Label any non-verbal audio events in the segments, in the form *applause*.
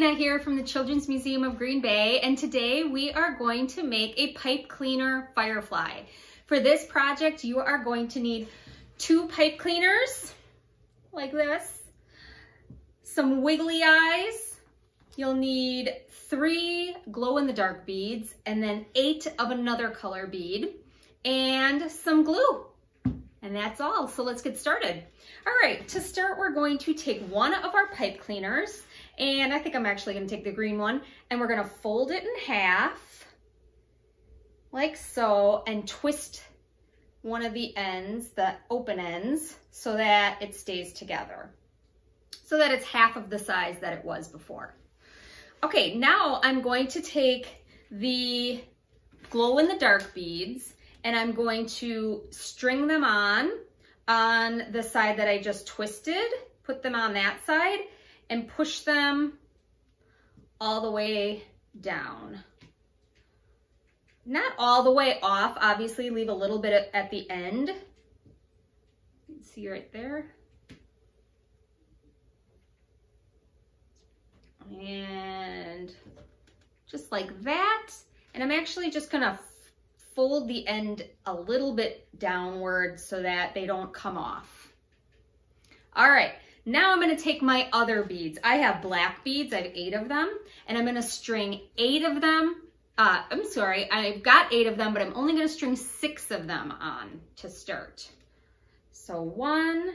Christina here from the Children's Museum of Green Bay and today we are going to make a pipe cleaner firefly. For this project you are going to need two pipe cleaners like this, some wiggly eyes, you'll need three glow in the dark beads and then eight of another color bead and some glue. And that's all, so let's get started. All right, to start, we're going to take one of our pipe cleaners, and I think I'm actually gonna take the green one, and we're gonna fold it in half, like so, and twist one of the ends, the open ends, so that it stays together. So that it's half of the size that it was before. Okay, now I'm going to take the glow in the dark beads and I'm going to string them on on the side that I just twisted, put them on that side and push them all the way down. Not all the way off, obviously leave a little bit at the end. You can see right there. And just like that. And I'm actually just gonna fold the end a little bit downward so that they don't come off. All right, now I'm gonna take my other beads. I have black beads, I have eight of them, and I'm gonna string eight of them, uh, I'm sorry, I've got eight of them, but I'm only gonna string six of them on to start. So one,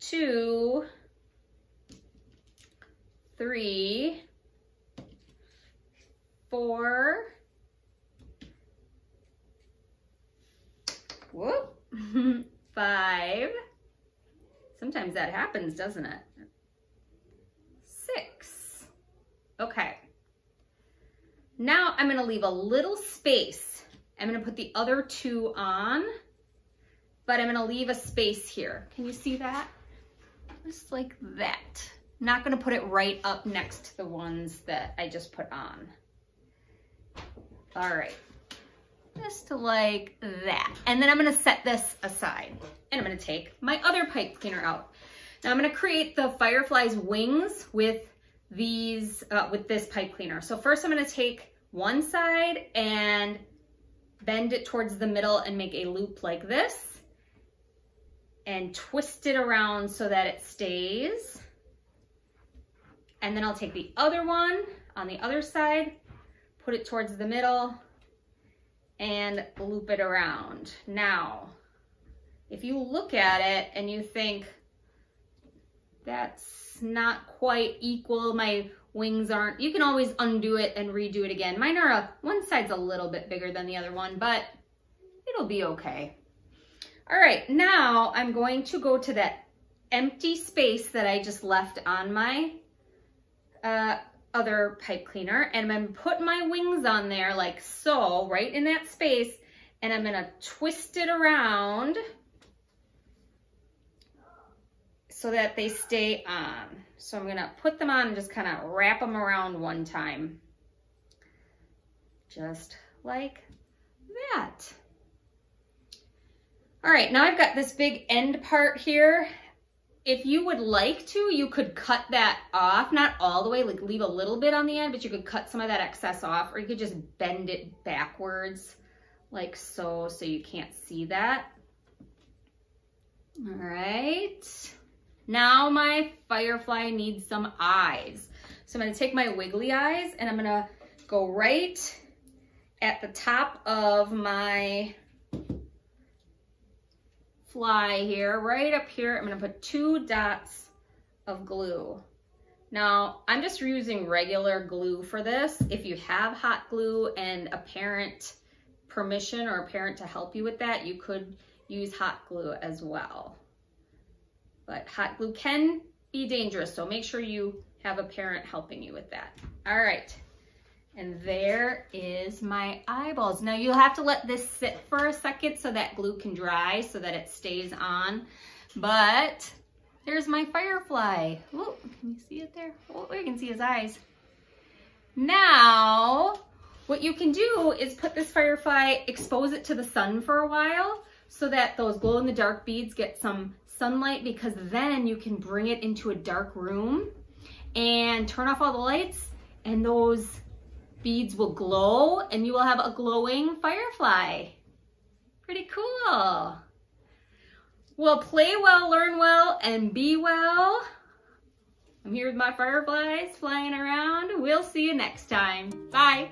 two, three, four, whoop, *laughs* five. Sometimes that happens, doesn't it? Six. Okay. Now I'm gonna leave a little space. I'm gonna put the other two on, but I'm gonna leave a space here. Can you see that? Just like that. Not gonna put it right up next to the ones that I just put on. All right, just like that. And then I'm gonna set this aside and I'm gonna take my other pipe cleaner out. Now I'm gonna create the firefly's wings with these, uh, with this pipe cleaner. So first I'm gonna take one side and bend it towards the middle and make a loop like this and twist it around so that it stays. And then I'll take the other one on the other side, put it towards the middle, and loop it around. Now, if you look at it and you think, that's not quite equal, my wings aren't, you can always undo it and redo it again. Mine are, a, one side's a little bit bigger than the other one, but it'll be okay. All right, now I'm going to go to that empty space that I just left on my uh, other pipe cleaner and I'm gonna put my wings on there like so, right in that space, and I'm gonna twist it around so that they stay on. So I'm gonna put them on and just kind of wrap them around one time. Just like that. All right, now I've got this big end part here if you would like to, you could cut that off, not all the way, like leave a little bit on the end, but you could cut some of that excess off, or you could just bend it backwards like so, so you can't see that. All right. Now my firefly needs some eyes. So I'm gonna take my wiggly eyes and I'm gonna go right at the top of my fly here, right up here, I'm gonna put two dots of glue. Now, I'm just using regular glue for this. If you have hot glue and a parent permission or a parent to help you with that, you could use hot glue as well. But hot glue can be dangerous, so make sure you have a parent helping you with that. All right, and there is my eyeballs. Now you'll have to let this sit for a second so that glue can dry so that it stays on. But there's my firefly. Oh, can you see it there? Oh, you can see his eyes. Now, what you can do is put this firefly, expose it to the sun for a while so that those glow in the dark beads get some sunlight because then you can bring it into a dark room and turn off all the lights and those beads will glow and you will have a glowing firefly. Pretty cool. Well, play well, learn well, and be well. I'm here with my fireflies flying around. We'll see you next time. Bye.